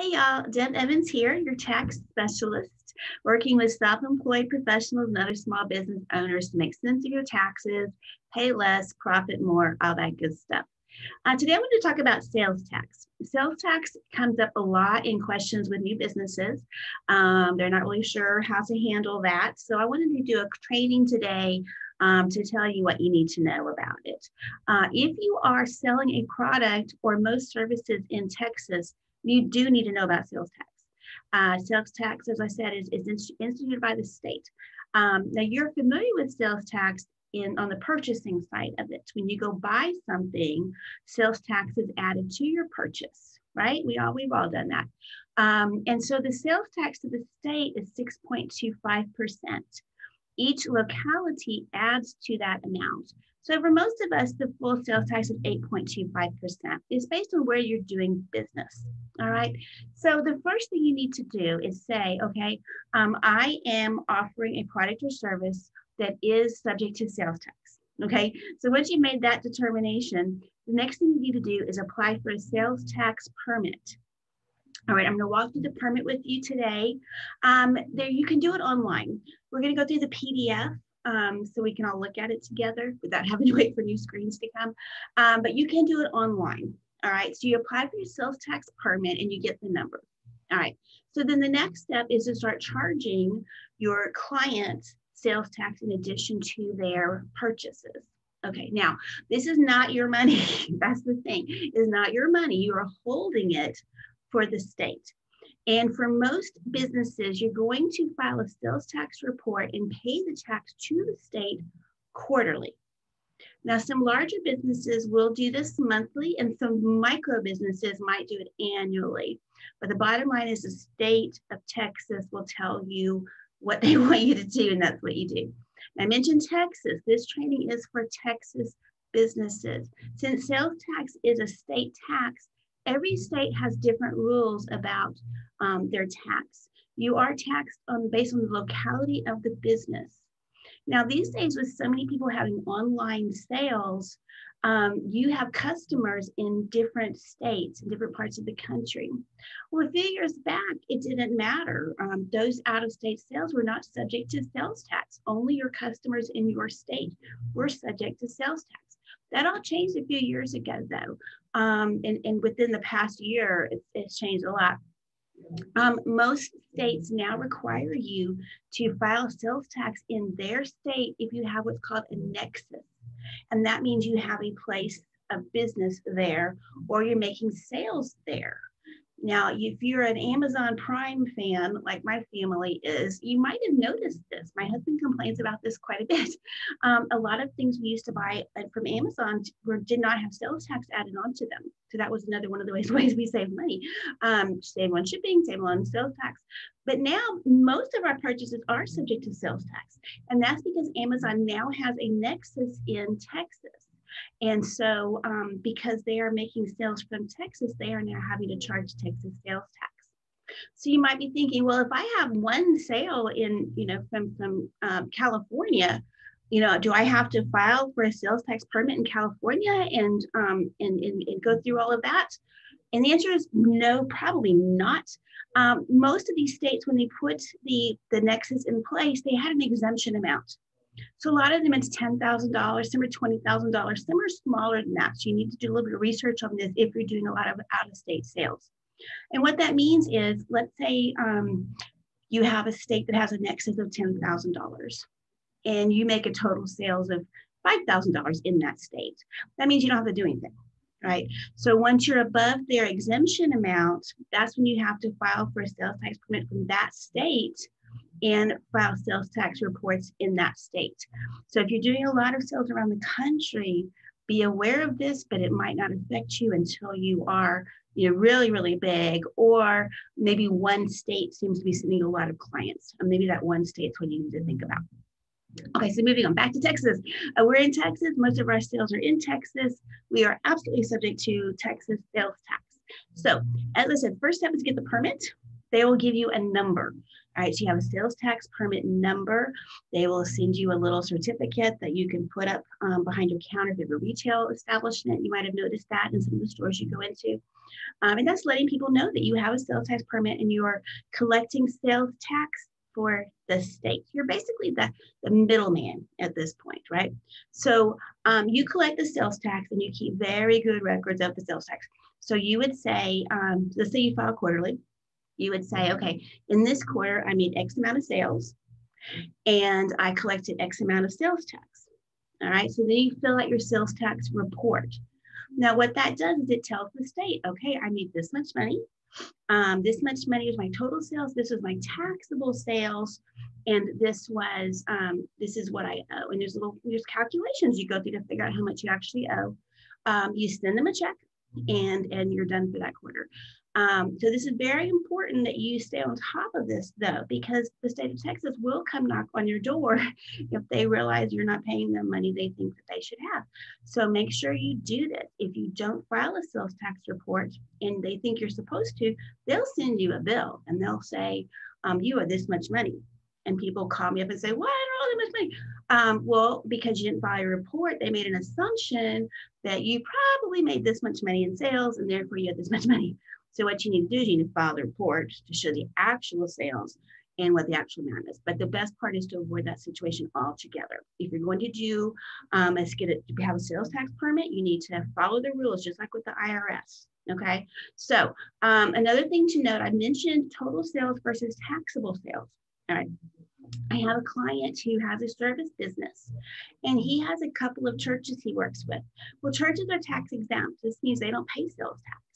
Hey y'all, Deb Evans here, your tax specialist, working with self-employed professionals and other small business owners to make sense of your taxes, pay less, profit more, all that good stuff. Uh, today I want to talk about sales tax. Sales tax comes up a lot in questions with new businesses. Um, they're not really sure how to handle that. So I wanted to do a training today um, to tell you what you need to know about it. Uh, if you are selling a product or most services in Texas, you do need to know about sales tax. Uh, sales tax, as I said, is, is instituted by the state. Um, now you're familiar with sales tax in on the purchasing side of it. When you go buy something, sales tax is added to your purchase, right? We all we've all done that. Um, and so the sales tax to the state is 6.25%. Each locality adds to that amount. So for most of us, the full sales tax of 8.25%. is based on where you're doing business. All right. So the first thing you need to do is say, okay, um, I am offering a product or service that is subject to sales tax. Okay. So once you made that determination, the next thing you need to do is apply for a sales tax permit. All right, I'm going to walk through the permit with you today. Um, there, you can do it online. We're going to go through the PDF um, so we can all look at it together without having to wait for new screens to come. Um, but you can do it online. All right, so you apply for your sales tax permit and you get the number. All right, so then the next step is to start charging your client sales tax in addition to their purchases. Okay, now this is not your money. That's the thing, is not your money. You are holding it for the state. And for most businesses, you're going to file a sales tax report and pay the tax to the state quarterly. Now, some larger businesses will do this monthly, and some micro businesses might do it annually. But the bottom line is the state of Texas will tell you what they want you to do, and that's what you do. I mentioned Texas. This training is for Texas businesses. Since sales tax is a state tax, every state has different rules about um, their tax. You are taxed on based on the locality of the business. Now, these days, with so many people having online sales, um, you have customers in different states, in different parts of the country. Well, a few years back, it didn't matter. Um, those out of state sales were not subject to sales tax. Only your customers in your state were subject to sales tax. That all changed a few years ago, though. Um, and, and within the past year, it's, it's changed a lot. Um, most states now require you to file sales tax in their state if you have what's called a nexus. And that means you have a place of business there or you're making sales there. Now, if you're an Amazon Prime fan, like my family is, you might have noticed this. My husband complains about this quite a bit. Um, a lot of things we used to buy uh, from Amazon were, did not have sales tax added onto them. So that was another one of the ways, ways we save money. Um, save on shipping, save on sales tax. But now most of our purchases are subject to sales tax. And that's because Amazon now has a nexus in Texas. And so, um, because they are making sales from Texas, they are now having to charge Texas sales tax. So you might be thinking, well, if I have one sale in, you know, from from um, California, you know, do I have to file for a sales tax permit in California and um, and, and, and go through all of that? And the answer is no, probably not. Um, most of these states, when they put the the nexus in place, they had an exemption amount. So a lot of them it's ten thousand dollars, some are twenty thousand dollars, some are smaller than that. So you need to do a little bit of research on this if you're doing a lot of out-of-state sales. And what that means is, let's say um, you have a state that has a nexus of ten thousand dollars, and you make a total sales of five thousand dollars in that state. That means you don't have to do anything right? So once you're above their exemption amount, that's when you have to file for a sales tax permit from that state and file sales tax reports in that state. So if you're doing a lot of sales around the country, be aware of this, but it might not affect you until you are you know, really, really big, or maybe one state seems to be sending a lot of clients. And maybe that one state's what you need to think about. Okay, so moving on back to Texas. Uh, we're in Texas. Most of our sales are in Texas. We are absolutely subject to Texas sales tax. So, as I said, first step is get the permit. they will give you a number. All right, so you have a sales tax permit number. They will send you a little certificate that you can put up um, behind your counter if you have a retail establishment. You might have noticed that in some of the stores you go into. Um, and that's letting people know that you have a sales tax permit and you are collecting sales tax for the state. You're basically the, the middleman at this point, right? So um, you collect the sales tax and you keep very good records of the sales tax. So you would say, um, let's say you file quarterly, you would say, okay, in this quarter, I made X amount of sales and I collected X amount of sales tax. All right, so then you fill out your sales tax report. Now, what that does is it tells the state, okay, I made this much money. Um, this much money is my total sales. This was my taxable sales, and this was um, this is what I owe. And there's little there's calculations you go through to figure out how much you actually owe. Um, you send them a check, and and you're done for that quarter. Um, so this is very important that you stay on top of this though, because the state of Texas will come knock on your door if they realize you're not paying them money they think that they should have. So make sure you do this. If you don't file a sales tax report and they think you're supposed to, they'll send you a bill and they'll say, um, you owe this much money. And people call me up and say, why I owe that much money? Um, well, because you didn't file a report, they made an assumption that you probably made this much money in sales and therefore you had this much money. So what you need to do is you need to file the report to show the actual sales and what the actual amount is. But the best part is to avoid that situation altogether. If you're going to do, um, let's get to have a sales tax permit, you need to follow the rules, just like with the IRS. Okay. So um, another thing to note, I mentioned total sales versus taxable sales. All right. I have a client who has a service business and he has a couple of churches he works with. Well, churches are tax exempt. This means they don't pay sales tax.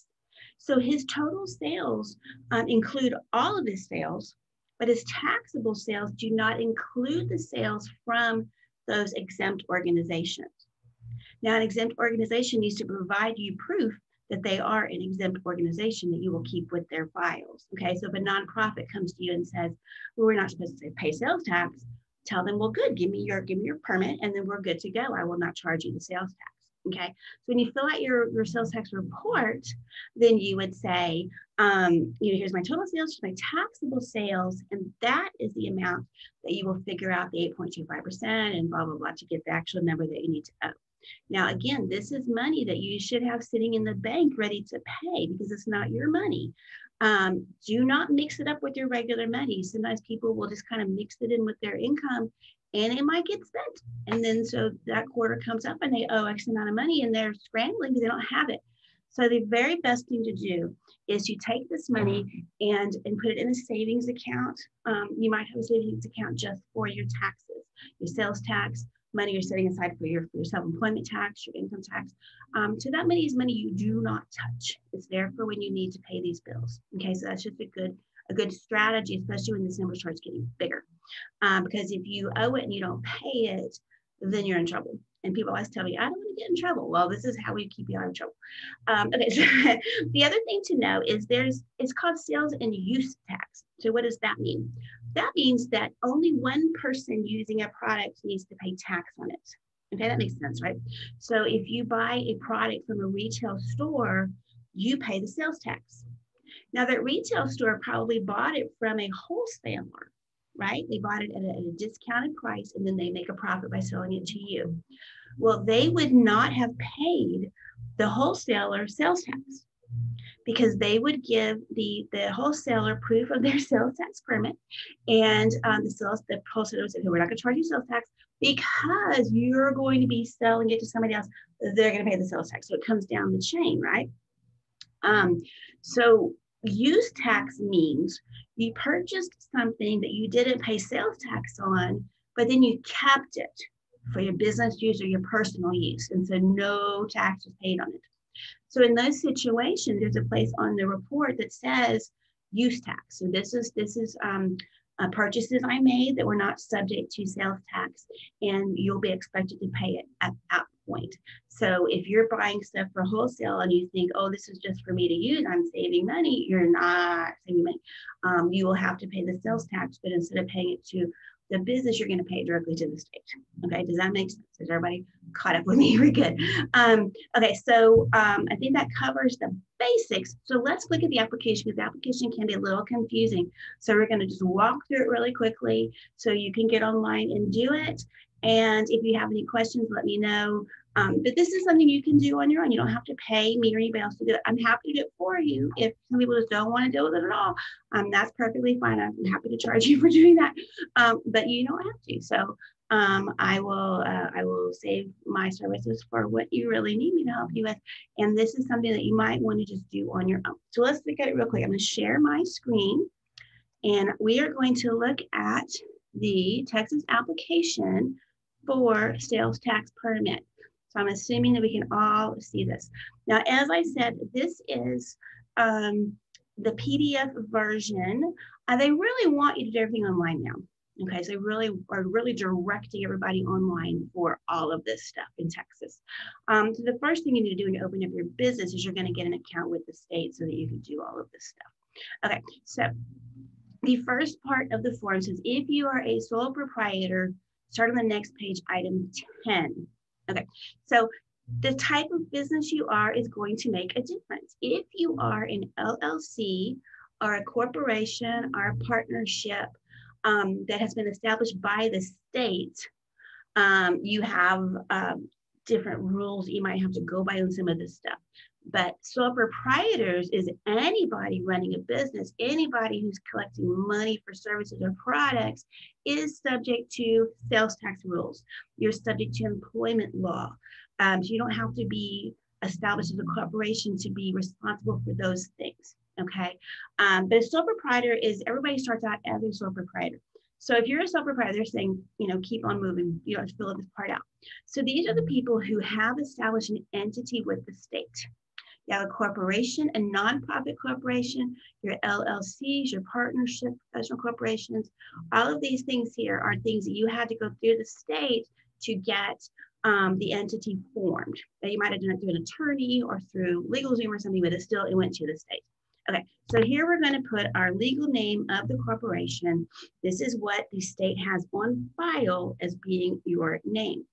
So his total sales um, include all of his sales, but his taxable sales do not include the sales from those exempt organizations. Now, an exempt organization needs to provide you proof that they are an exempt organization that you will keep with their files. Okay, so if a nonprofit comes to you and says, "Well, we're not supposed to pay sales tax," tell them, "Well, good, give me your give me your permit, and then we're good to go. I will not charge you the sales tax." Okay, so when you fill out your, your sales tax report, then you would say, um, you know, here's my total sales, here's my taxable sales, and that is the amount that you will figure out the 8.25% and blah, blah, blah to get the actual number that you need to owe. Now, again, this is money that you should have sitting in the bank ready to pay because it's not your money. Um, do not mix it up with your regular money. Sometimes people will just kind of mix it in with their income and it might get spent. And then so that quarter comes up and they owe X amount of money and they're scrambling because they don't have it. So the very best thing to do is you take this money and, and put it in a savings account. Um, you might have a savings account just for your taxes, your sales tax, money you're setting aside for your, your self-employment tax, your income tax. Um, so that money is money you do not touch. It's there for when you need to pay these bills. Okay, so that's just a good a good strategy, especially when this number starts getting bigger. Um, because if you owe it and you don't pay it, then you're in trouble. And people always tell me, I don't want to get in trouble. Well, this is how we keep you out of trouble. Um, okay, so the other thing to know is there's, it's called sales and use tax. So what does that mean? That means that only one person using a product needs to pay tax on it. Okay, that makes sense, right? So if you buy a product from a retail store, you pay the sales tax. Now, that retail store probably bought it from a wholesaler, right? They bought it at a, at a discounted price and then they make a profit by selling it to you. Well, they would not have paid the wholesaler sales tax because they would give the, the wholesaler proof of their sales tax permit and um, the sales the wholesaler would say, "Hey, we're not going to charge you sales tax because you're going to be selling it to somebody else. They're going to pay the sales tax. So it comes down the chain, right? Um, so use tax means you purchased something that you didn't pay sales tax on, but then you kept it for your business use or your personal use. And so no tax was paid on it. So in those situations, there's a place on the report that says use tax. So this is this is um, uh, purchases I made that were not subject to sales tax, and you'll be expected to pay it at that point. So if you're buying stuff for wholesale and you think, oh, this is just for me to use, I'm saving money, you're not saving money. Um, you will have to pay the sales tax, but instead of paying it to The business, you're going to pay it directly to the state. Okay, does that make sense? Is everybody caught up with me? We're good. Um, okay, so um, I think that covers the basics. So let's look at the application because the application can be a little confusing. So we're going to just walk through it really quickly so you can get online and do it. And if you have any questions, let me know. Um, but this is something you can do on your own. You don't have to pay me or anybody else to do it. I'm happy to do it for you. If some people just don't want to deal with it at all, um, that's perfectly fine. I'm happy to charge you for doing that. Um, but you don't have to. So um, I will uh, I will save my services for what you really need me to help you with. And this is something that you might want to just do on your own. So let's look at it real quick. I'm going to share my screen, and we are going to look at the Texas application for sales tax permit. So I'm assuming that we can all see this. Now, as I said, this is um, the PDF version. Uh, they really want you to do everything online now. Okay, so they really are really directing everybody online for all of this stuff in Texas. Um, so the first thing you need to do when you open up your business is you're going to get an account with the state so that you can do all of this stuff. Okay, so the first part of the form says if you are a sole proprietor, start on the next page, item 10. Okay, so the type of business you are is going to make a difference. If you are an LLC or a corporation or a partnership um, that has been established by the state, um, you have um, different rules you might have to go by on some of this stuff. But sole proprietors is anybody running a business, anybody who's collecting money for services or products is subject to sales tax rules. You're subject to employment law. Um, so you don't have to be established as a corporation to be responsible for those things. Okay. Um, but a sole proprietor is everybody starts out as a sole proprietor. So if you're a sole proprietor, they're saying, you know, keep on moving. You to fill this part out. So these are the people who have established an entity with the state. You have a corporation, a nonprofit corporation, your LLCs, your partnership, professional corporations. All of these things here are things that you had to go through the state to get um, the entity formed. Now, you might have done it through an attorney or through LegalZoom or something, but it still it went to the state. Okay, so here we're going to put our legal name of the corporation. This is what the state has on file as being your name.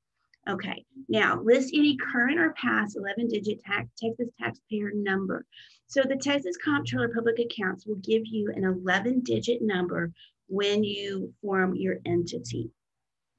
Okay, now list any current or past 11 digit tax, Texas taxpayer number. So the Texas Comptroller Public Accounts will give you an 11 digit number when you form your entity.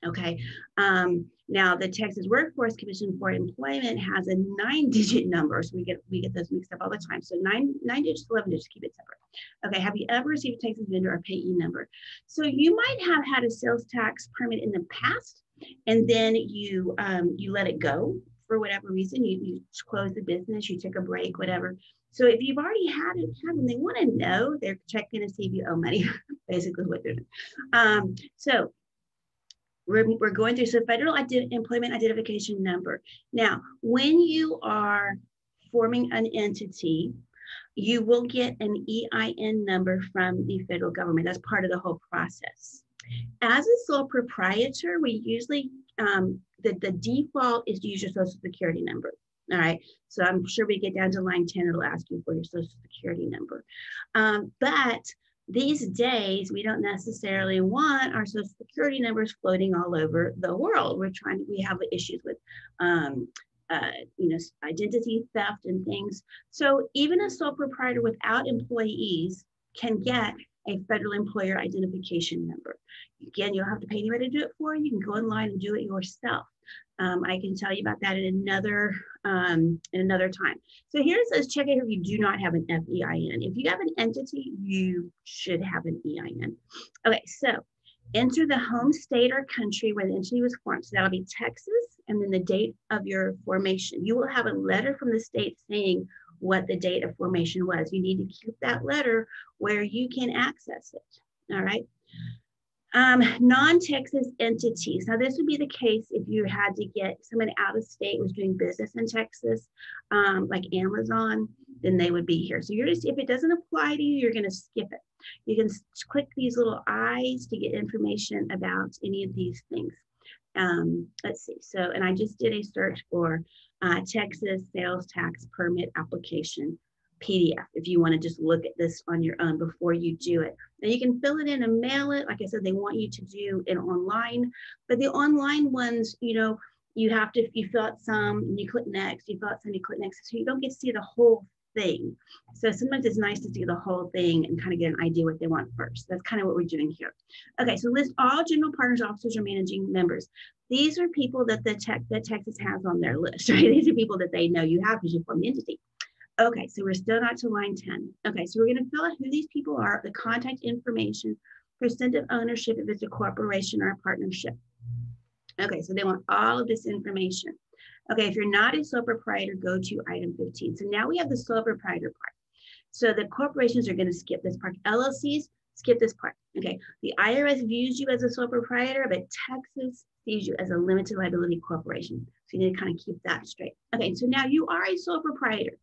Okay, um, now the Texas Workforce Commission for Employment has a nine digit number. So we get we get those mixed up all the time. So nine, nine digits, 11 digits, keep it separate. Okay, have you ever received a Texas vendor or payee number? So you might have had a sales tax permit in the past and then you um, you let it go for whatever reason. You, you close the business, you took a break, whatever. So if you've already had it happen, they want to know. They're checking to see if you owe money, basically what they're doing. Um, so we're, we're going through so federal ident employment identification number. Now, when you are forming an entity, you will get an EIN number from the federal government. That's part of the whole process. As a sole proprietor, we usually, um, the, the default is to use your social security number. All right, so I'm sure we get down to line 10, it'll ask you for your social security number. Um, but these days, we don't necessarily want our social security numbers floating all over the world. We're trying we have issues with, um, uh, you know, identity theft and things. So even a sole proprietor without employees can get a federal employer identification number. Again, you don't have to pay anybody to do it for you. You can go online and do it yourself. Um, I can tell you about that in another um, in another time. So here it says check it if you do not have an FEIN. If you have an entity, you should have an EIN. Okay, so enter the home state or country where the entity was formed. So that'll be Texas and then the date of your formation. You will have a letter from the state saying what the date of formation was. You need to keep that letter where you can access it. All right. Um, non-Texas entities. Now, this would be the case if you had to get someone out of state was doing business in Texas, um, like Amazon, then they would be here. So you're just, if it doesn't apply to you, you're going to skip it. You can click these little eyes to get information about any of these things. Um, let's see. So, and I just did a search for uh, Texas sales tax permit application PDF if you want to just look at this on your own before you do it. Now you can fill it in and mail it. Like I said, they want you to do it online, but the online ones, you know, you have to, you fill out some and you click next, you fill out some, you click next. So you don't get to see the whole thing. So sometimes it's nice to see the whole thing and kind of get an idea what they want first. That's kind of what we're doing here. Okay, so list all general partners, officers, or managing members. These are people that the tech that Texas has on their list, right? These are people that they know you have because you form entity. Okay, so we're still not to line 10. Okay, so we're going to fill out who these people are, the contact information, percent of ownership if it's a corporation or a partnership. Okay, so they want all of this information. Okay, if you're not a sole proprietor, go to item 15. So now we have the sole proprietor part. So the corporations are going to skip this part. LLCs, skip this part. Okay, the IRS views you as a sole proprietor, but Texas sees you as a limited liability corporation. So you need to kind of keep that straight. Okay, so now you are a sole proprietor.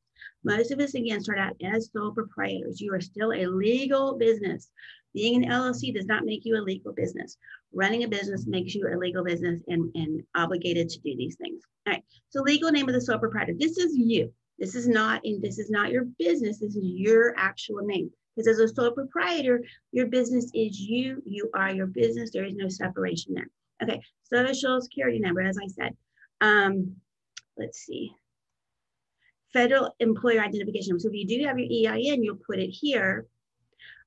Most of us, again, start out as sole proprietors. You are still a legal business. Being an LLC does not make you a legal business. Running a business makes you a legal business and, and obligated to do these things. All right. So legal name of the sole proprietor. This is you. This is not in this is not your business. This is your actual name. Because as a sole proprietor, your business is you. You are your business. There is no separation there. Okay. Social security number, as I said. Um, let's see. Federal employer identification. So if you do have your EIN, you'll put it here.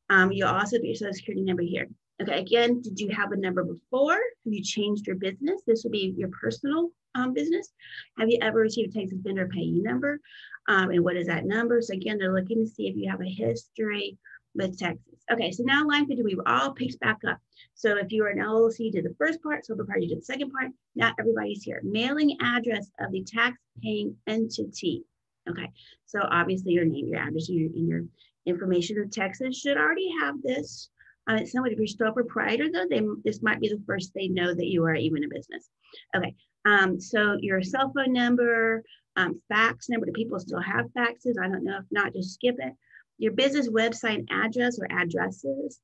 Um, you'll also put your social security number here. Okay, again, did you have a number before? Have you changed your business? This would be your personal um, business. Have you ever received a Texas vendor payee number? Um, and what is that number? So again, they're looking to see if you have a history with Texas. Okay, so now line 50, we've all picked back up. So if you are an LLC, you did the first part, so the party did the second part, not everybody's here. Mailing address of the tax paying entity. Okay, so obviously your name, your address, and your, and your information of Texas should already have this. Uh, it's somebody, if you're still a proprietor though, they, this might be the first they know that you are even a business. Okay, um, so your cell phone number, um, fax number, do people still have faxes? I don't know, if not, just skip it. Your business website address or addresses.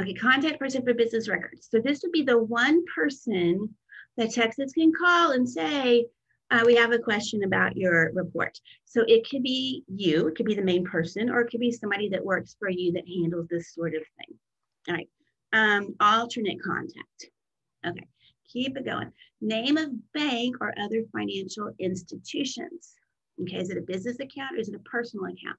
Okay, contact person for business records. So this would be the one person that Texas can call and say, uh, we have a question about your report. So it could be you, it could be the main person, or it could be somebody that works for you that handles this sort of thing. All right, um, alternate contact. Okay, keep it going. Name of bank or other financial institutions. Okay, is it a business account or is it a personal account?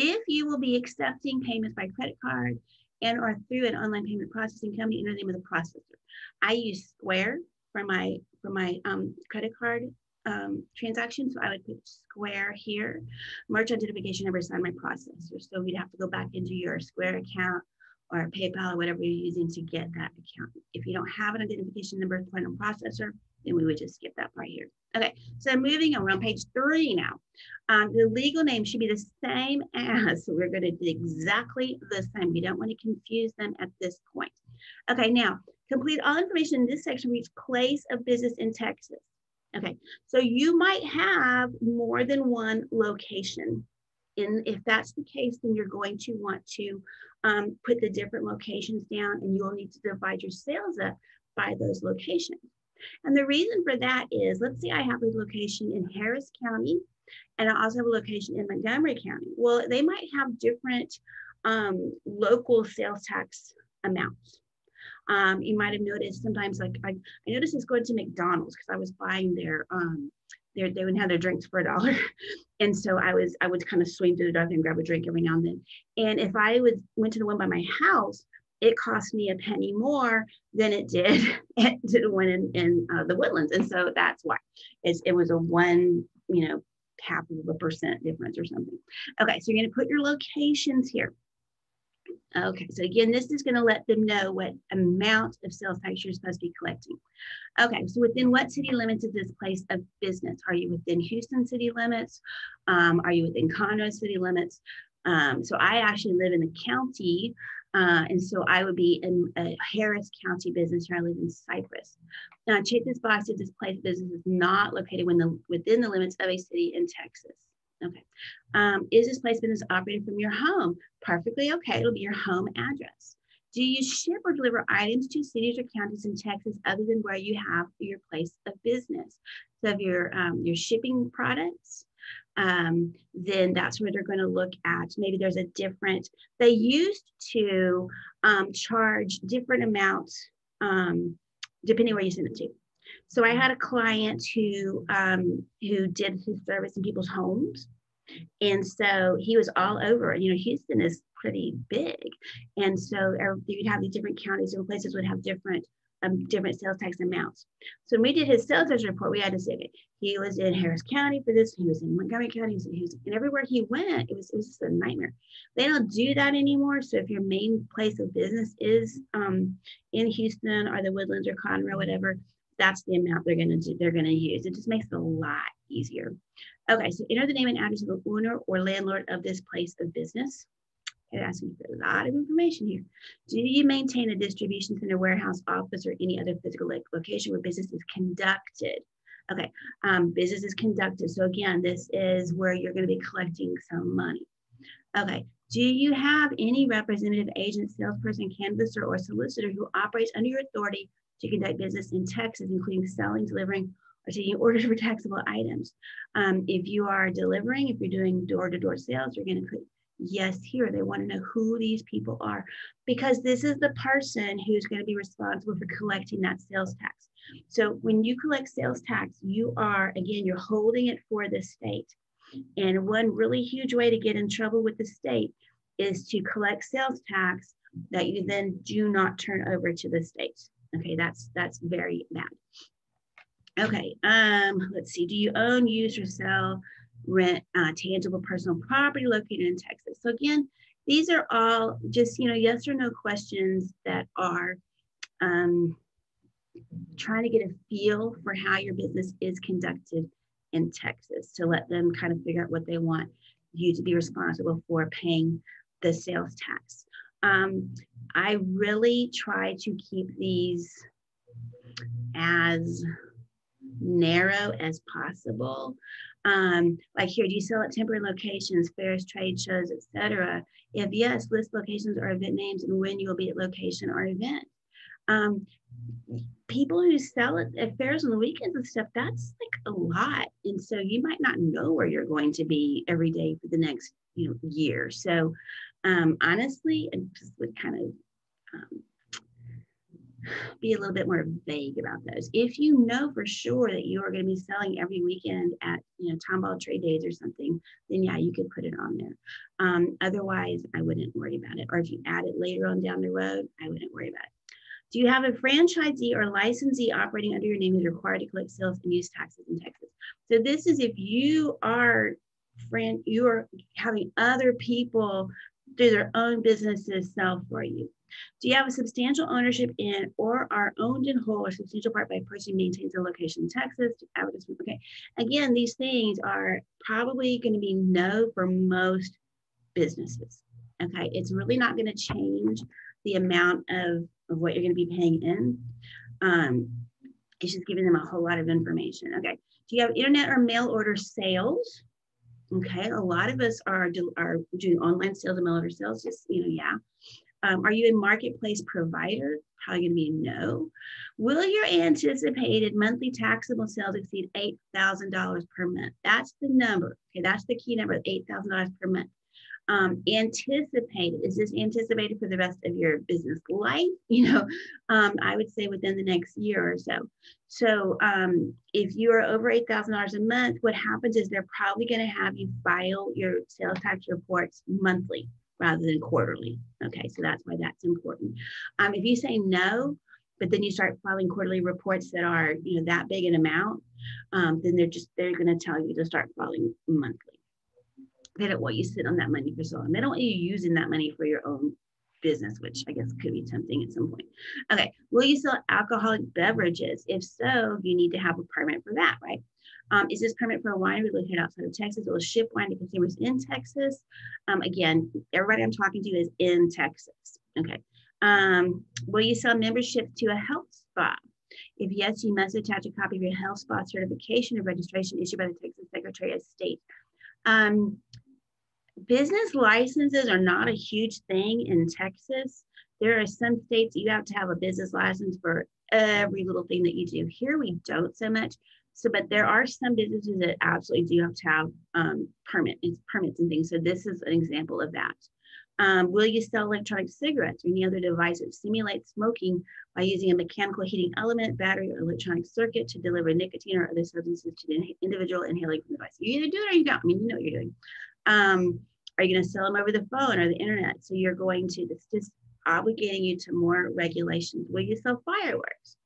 If you will be accepting payments by credit card and or through an online payment processing company, enter the name of the processor. I use Square for my for my um, credit card um, transaction. So I would put Square here, merchant identification number is on my processor. So you'd have to go back into your Square account or PayPal or whatever you're using to get that account. If you don't have an identification number for a processor, then we would just skip that part here. Okay, so moving on, we're on page three now. Um, the legal name should be the same as, so we're gonna do exactly the same. We don't wanna confuse them at this point. Okay, now, complete all information in this section for each place of business in Texas. Okay, so you might have more than one location. And if that's the case, then you're going to want to um, put the different locations down and you'll need to divide your sales up by those locations. And the reason for that is, let's say I have a location in Harris County and I also have a location in Montgomery County. Well, they might have different um, local sales tax amounts. Um, you might have noticed sometimes, like I, I noticed this going to McDonald's because I was buying their um, their, they wouldn't have their drinks for a dollar, and so I was I would kind of swing to the drive and grab a drink every now and then. And if I would went to the one by my house, it cost me a penny more than it did to the one in, in uh, the woodlands, and so that's why it's, it was a one you know half of a percent difference or something. Okay, so you're going to put your locations here. Okay, so again, this is going to let them know what amount of sales tax you're supposed to be collecting. Okay, so within what city limits is this place of business? Are you within Houston city limits? Um, are you within Conroe city limits? Um, so I actually live in the county, uh, and so I would be in a Harris County business, here I live in Cypress. Now, check this box if this place of business is not located the, within the limits of a city in Texas. Okay. Um, is this place business operated from your home? Perfectly okay. It'll be your home address. Do you ship or deliver items to cities or counties in Texas other than where you have your place of business? So if you're, um, you're shipping products, um, then that's where they're going to look at. Maybe there's a different, they used to um, charge different amounts um, depending where you send it to. So I had a client who um, who did his service in people's homes, and so he was all over. You know, Houston is pretty big, and so you'd have these different counties and places would have different um, different sales tax amounts. So when we did his sales tax report, we had to say, he was in Harris County for this, he was in Montgomery County, he was, he was and everywhere he went, it was, it was just a nightmare. They don't do that anymore. So if your main place of business is um, in Houston or the Woodlands or Conroe, whatever, that's the amount they're going to do, they're going to use. It just makes it a lot easier. Okay, so enter the name and address of the owner or landlord of this place of business. It asks for a lot of information here. Do you maintain a distribution center, warehouse, office, or any other physical location where business is conducted? Okay, um, business is conducted. So again, this is where you're going to be collecting some money. Okay, do you have any representative agent, salesperson, canvasser, or solicitor who operates under your authority to conduct business in Texas, including selling, delivering, or taking orders for taxable items? Um, if you are delivering, if you're doing door-to-door -door sales, you're going to put yes here. They want to know who these people are because this is the person who's going to be responsible for collecting that sales tax. So when you collect sales tax, you are, again, you're holding it for the state. And one really huge way to get in trouble with the state is to collect sales tax that you then do not turn over to the state. Okay, that's that's very bad. Okay, um, let's see. Do you own, use, or sell rent uh, tangible personal property located in Texas? So again, these are all just you know yes or no questions that are um, trying to get a feel for how your business is conducted in Texas to let them kind of figure out what they want you to be responsible for paying the sales tax. Um, I really try to keep these as narrow as possible. Um, like here, do you sell at temporary locations, fairs, trade shows, etc.? If yes, list locations or event names and when you will be at location or event. Um, people who sell it at fairs on the weekends and stuff, that's like a lot. And so you might not know where you're going to be every day for the next you know, year. So um, honestly, I just would kind of um, be a little bit more vague about those. If you know for sure that you are going to be selling every weekend at you know Tomball trade days or something, then yeah, you could put it on there. Um, otherwise, I wouldn't worry about it. Or if you add it later on down the road, I wouldn't worry about it. Do you have a franchisee or licensee operating under your name who's required to collect sales and use taxes in Texas? So this is if you are friend, you are having other people do their own businesses sell for you. Do you have a substantial ownership in or are owned in whole or substantial part by a person who maintains a location in Texas? Okay. Again, these things are probably going to be no for most businesses. Okay. It's really not going to change the amount of of what you're going to be paying in. Um, it's just giving them a whole lot of information. Okay. Do you have internet or mail order sales? Okay. A lot of us are, do, are doing online sales and mail order sales. Just, you know, yeah. Um, are you a marketplace provider? Probably going to be no. Will your anticipated monthly taxable sales exceed $8,000 per month? That's the number. Okay. That's the key number $8,000 per month um, anticipated is this anticipated for the rest of your business life? You know um, i would say within the next year or so. So um, if you are over $8000 a month what happens is they're probably going to have you file your sales tax reports monthly rather than quarterly. Okay so that's why that's important. Um, if you say no but then you start filing quarterly reports that are you know that big an amount um, then they're just they're going to tell you to start filing monthly they don't want you sit on that money for so long. They don't want you using that money for your own business, which I guess could be tempting at some point. Okay, will you sell alcoholic beverages? If so, you need to have a permit for that, right? Um, is this permit for a winery located outside of Texas? It will ship wine to consumers in Texas. Um, again, everybody I'm talking to is in Texas. Okay. Um, will you sell membership to a health spa? If yes, you must attach a copy of your health spa certification or registration issued by the Texas Secretary of State. Um, business licenses are not a huge thing in Texas. There are some states you have to have a business license for every little thing that you do. Here we don't so much. So, but there are some businesses that absolutely do have to have um, permit, permits and things. So this is an example of that. Um, will you sell electronic cigarettes or any other device that simulates smoking by using a mechanical heating element, battery, or electronic circuit to deliver nicotine or other substances to the individual inhaling from the device? You either do it or you don't. I mean, you know what you're doing. Um, are you going to sell them over the phone or the internet? So you're going to, this just obligating you to more regulations. Will you sell fireworks?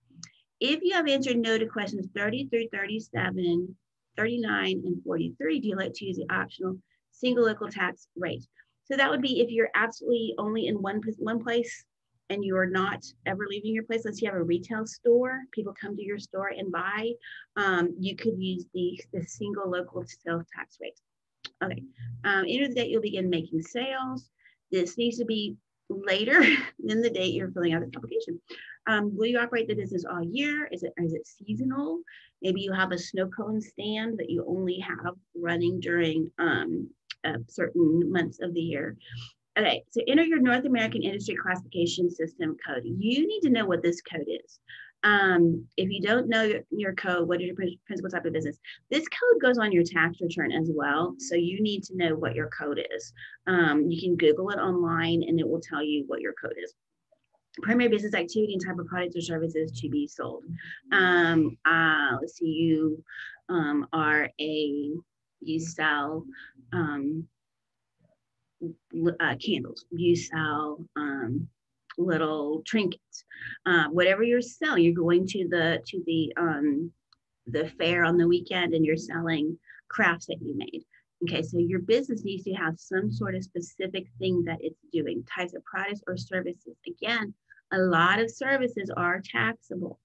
If you have answered no to questions 30 through 37, 39, and 43, do you like to use the optional single local tax rate? So that would be if you're absolutely only in one, one place and you are not ever leaving your place. Let's you have a retail store, people come to your store and buy, um, you could use the, the single local sales tax rate. Okay, um, enter the date you'll begin making sales. This needs to be later than the date you're filling out the application. Um, will you operate the business all year? Is it, is it seasonal? Maybe you have a snow cone stand that you only have running during um, uh, certain months of the year. Okay, so enter your North American Industry Classification System code. You need to know what this code is. Um, if you don't know your, code, what is your principal type of business? This code goes on your tax return as well. So you need to know what your code is. Um, you can Google it online and it will tell you what your code is. Primary business activity and type of products or services to be sold. Um, uh, let's see, you um, are a, you sell um, uh, candles, you sell um, little trinkets, uh, whatever you're selling. You're going to the to the um, the fair on the weekend and you're selling crafts that you made. Okay, so your business needs to have some sort of specific thing that it's doing, types of products or services. Again, a lot of services are taxable.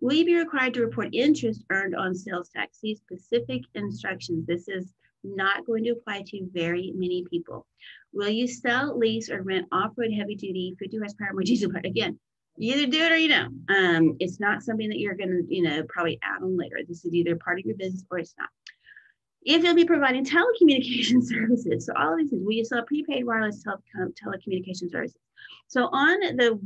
Will you be required to report interest earned on sales tax? See specific instructions. This is not going to apply to very many people. Will you sell, lease, or rent off-road heavy-duty 50 horsepower more diesel? Again, you either do it or you don't. Um, it's not something that you're going to, you know, probably add on later. This is either part of your business or it's not. If you'll be providing telecommunication services, so all of these things, will you sell prepaid wireless tele telecommunication services? So on the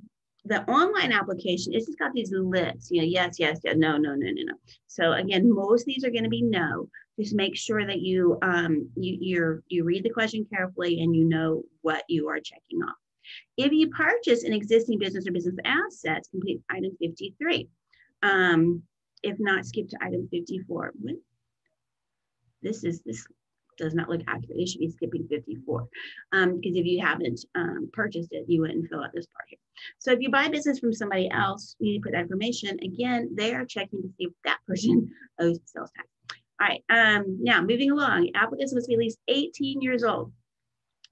the online application, it's just got these lists, you know, yes, yes, yes, no, no, no, no, no. So again, most of these are going to be no just make sure that you um, you you're, you read the question carefully and you know what you are checking off. If you purchase an existing business or business assets, complete item 53. Um, if not, skip to item 54. This is this does not look accurate. It should be skipping 54 because um, if you haven't um, purchased it, you wouldn't fill out this part here. So if you buy business from somebody else, you need to put that information. Again, they are checking to see if that person owes sales tax. All right, um, now moving along, applicants must be at least 18 years old.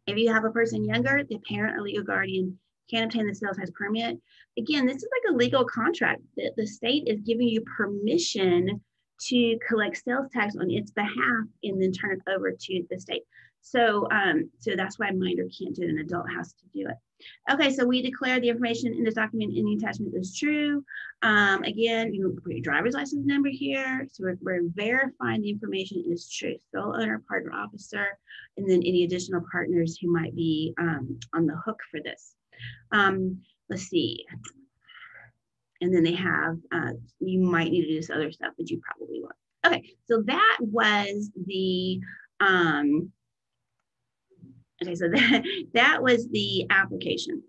If you have a person younger, the parent or legal guardian can obtain the sales tax permit. Again, this is like a legal contract that the state is giving you permission to collect sales tax on its behalf and then turn it over to the state. So, um, so that's why a minor can't do it, an adult has to do it. Okay, so we declare the information in this document in the attachment is true. Um, again, you put your driver's license number here. So we're, we're, verifying the information is true. Sole owner, partner, officer, and then any additional partners who might be um, on the hook for this. Um, let's see. And then they have, uh, you might need to do this other stuff, but you probably won't. Okay, so that was the um, Okay, so that, that was the application.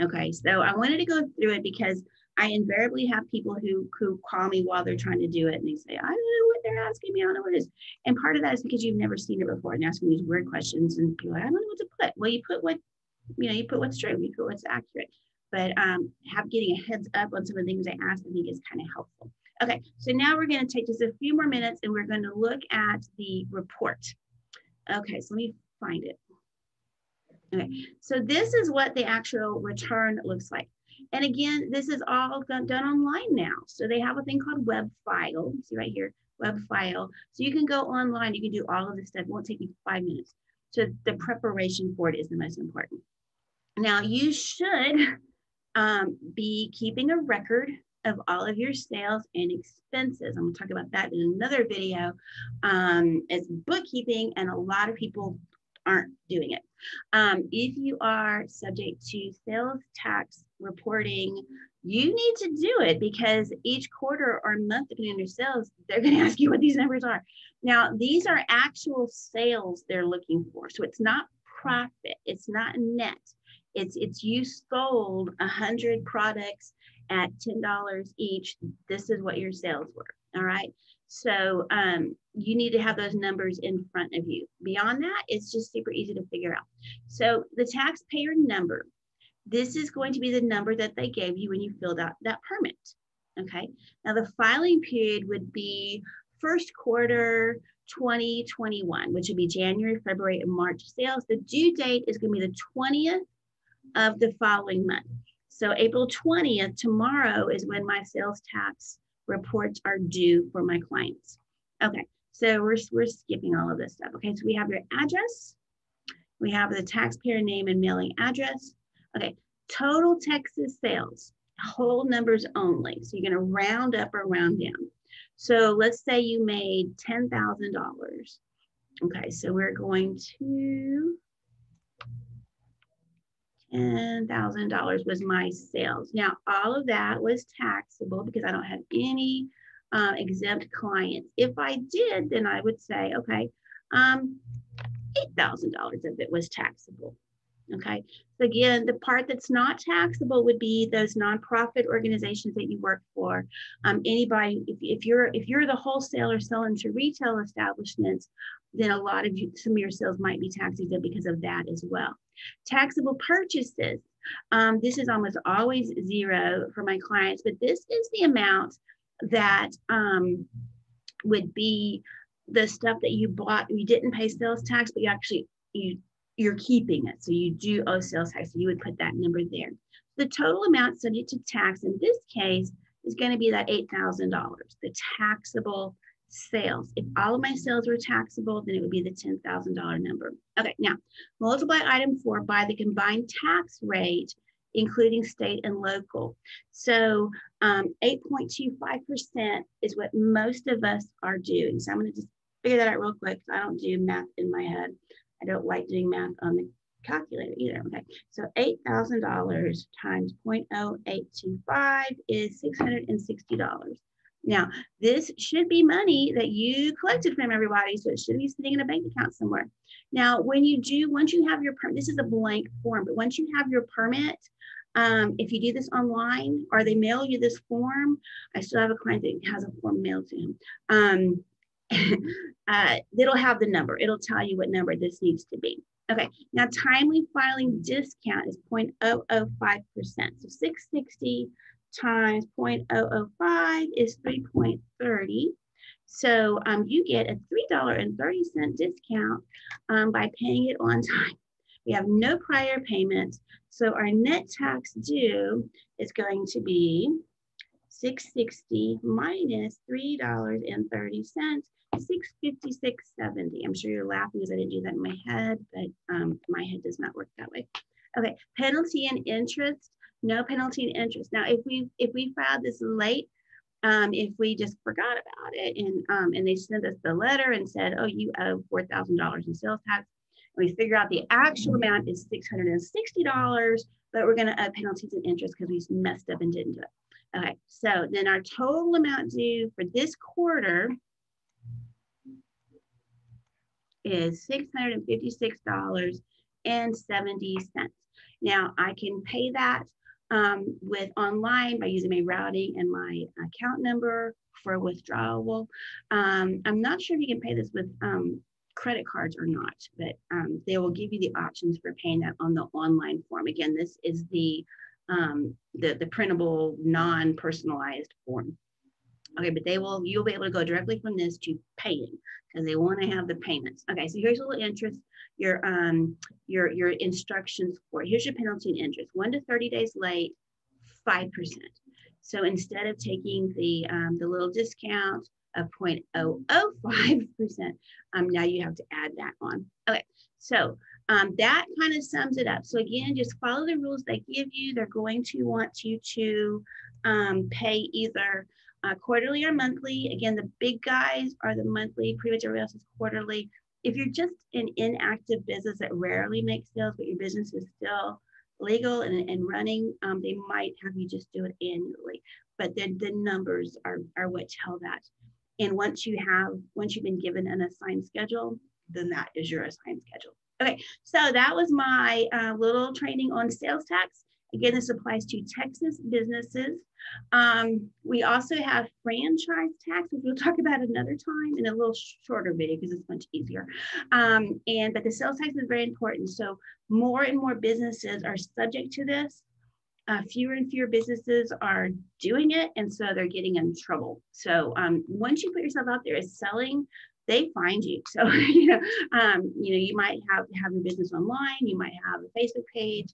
Okay, so I wanted to go through it because I invariably have people who, who call me while they're trying to do it and they say, I don't know what they're asking me, I don't know what it is. And part of that is because you've never seen it before and asking these weird questions and people like, I don't know what to put. Well, you put what, you know, you put what's true, you put what's accurate. But um, have getting a heads up on some of the things I asked, I think is kind of helpful. Okay, so now we're going to take just a few more minutes and we're going to look at the report. Okay, so let me find it. Okay, so this is what the actual return looks like. And again, this is all done online now. So they have a thing called web file. See right here, web file. So you can go online, you can do all of this stuff. It won't take you five minutes. So the preparation for it is the most important. Now you should um, be keeping a record of all of your sales and expenses. I'm gonna talk about that in another video. Um, it's bookkeeping and a lot of people aren't doing it. Um, if you are subject to sales tax reporting, you need to do it because each quarter or month, depending on your sales, they're going to ask you what these numbers are. Now, these are actual sales they're looking for. So it's not profit, it's not net. It's it's you sold a hundred products at ten dollars each. This is what your sales were. All right. So um, you need to have those numbers in front of you. Beyond that, it's just super easy to figure out. So the taxpayer number, this is going to be the number that they gave you when you filled out that permit. Okay. Now the filing period would be first quarter 2021, which would be January, February, and March sales. The due date is going to be the 20th of the following month. So April 20th, tomorrow is when my sales tax reports are due for my clients. Okay, so we're, we're skipping all of this stuff. Okay, so we have your address. We have the taxpayer name and mailing address. Okay, total Texas sales, whole numbers only. So you're gonna round up or round down. So let's say you made $10,000. Okay, so we're going to $10,000 was my sales. Now, all of that was taxable because I don't have any uh, exempt clients. If I did, then I would say, okay, um, $8,000 of it was taxable. Okay, so again, the part that's not taxable would be those nonprofit organizations that you work for. Um, anybody, if, if you're if you're the wholesaler selling to retail establishments, then a lot of you, some of your sales might be tax exempt because of that as well. Taxable purchases. Um, this is almost always zero for my clients, but this is the amount that um, would be the stuff that you bought. You didn't pay sales tax, but you actually you you're keeping it. So you do owe sales tax. So you would put that number there. The total amount subject to tax in this case is going to be that $8,000, the taxable sales. If all of my sales were taxable, then it would be the $10,000 number. Okay, now multiply item four by the combined tax rate, including state and local. So 8.25% um, is what most of us are doing. So I'm gonna just figure that out real quick. I don't do math in my head. I don't like doing math on the calculator either. Okay, so $8,000 times 0.0825 is $660. Now, this should be money that you collected from everybody, so it should be sitting in a bank account somewhere. Now, when you do, once you have your permit, this is a blank form, but once you have your permit, um, if you do this online or they mail you this form, I still have a client that has a form mailed to him. Um, uh, it'll have the number. It'll tell you what number this needs to be. Okay, now timely filing discount is 0.005%. So 660 times 0.005 is 3.30. So um, you get a $3.30 discount um, by paying it on time. We have no prior payments. So our net tax due is going to be 660 minus $3.30, 656.70. I'm sure you're laughing because I didn't do that in my head, but um, my head does not work that way. Okay, penalty and interest no penalty and interest. Now, if we if we filed this late, um, if we just forgot about it and um, and they sent us the letter and said, oh, you owe four thousand dollars in sales tax, and we figure out the actual amount is six hundred and sixty dollars, but we're going to owe penalties and interest because we messed up and didn't do it. Okay, so then our total amount due for this quarter is six hundred and fifty-six dollars and seventy cents. Now I can pay that um, with online by using my routing and my account number for withdrawal. Um, I'm not sure if you can pay this with um, credit cards or not, but um, they will give you the options for paying that on the online form. Again, this is the um, the, the printable, non-personalized form. Okay, but they will, you'll be able to go directly from this to paying because they want to have the payments. Okay, so here's a little interest your um your your instructions for here's your penalty and interest. One to 30 days late five percent. So instead of taking the um, the little discount of 0.005 percent um now you have to add that on. Okay so um, that kind of sums it up. So again just follow the rules they give you. They're going to want you to um, pay either uh, quarterly or monthly. Again the big guys are the monthly pretty much everybody else is quarterly if you're just an inactive business that rarely makes sales, but your business is still legal and, and running, um, they might have you just do it annually. But then the numbers are, are what tell that. And once you have, once you've been given an assigned schedule, then that is your assigned schedule. Okay, so that was my uh, little training on sales tax. Again, this applies to Texas businesses. Um, we also have franchise tax, which we'll talk about another time in a little shorter video because it's much easier. Um, and but the sales tax is very important. So more and more businesses are subject to this. Uh, fewer and fewer businesses are doing it, and so they're getting in trouble. So um, once you put yourself out there as selling, they find you. So you know, um, you know, you might have have your business online. You might have a Facebook page.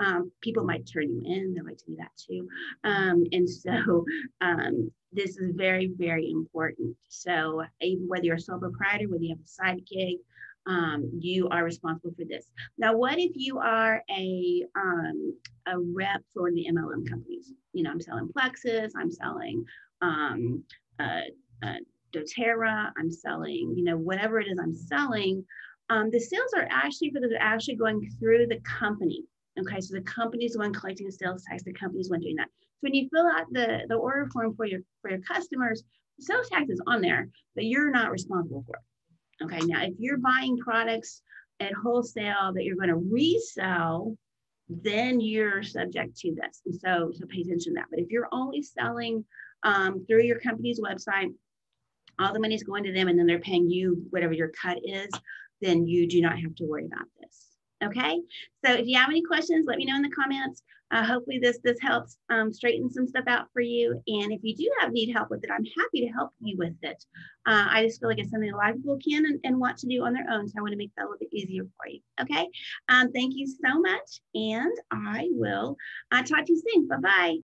Um, people might turn you in. They like to do that too. Um, and so um, this is very, very important. So whether you're a sole proprietor, whether you have a side gig, um, you are responsible for this. Now, what if you are a, um, a rep for the MLM companies? You know, I'm selling Plexus, I'm selling um, uh, uh, doTERRA, I'm selling, you know, whatever it is I'm selling. Um, the sales are actually for the actually going through the company. Okay, so the company's the one collecting the sales tax, the company's the one doing that. So when you fill out the, the order form for your for your customers, the sales tax is on there, but you're not responsible for it. Okay, now if you're buying products at wholesale that you're going to resell, then you're subject to this. And so, so pay attention to that. But if you're only selling um, through your company's website, all the money's going to them and then they're paying you whatever your cut is, then you do not have to worry about this. Okay, so if you have any questions, let me know in the comments. Uh, hopefully this this helps um, straighten some stuff out for you. And if you do have need help with it, I'm happy to help you with it. Uh, I just feel like it's something a lot of people can and, and, want to do on their own. So I want to make that a little bit easier for you. Okay, um, thank you so much. And I will uh, talk to you soon. Bye-bye.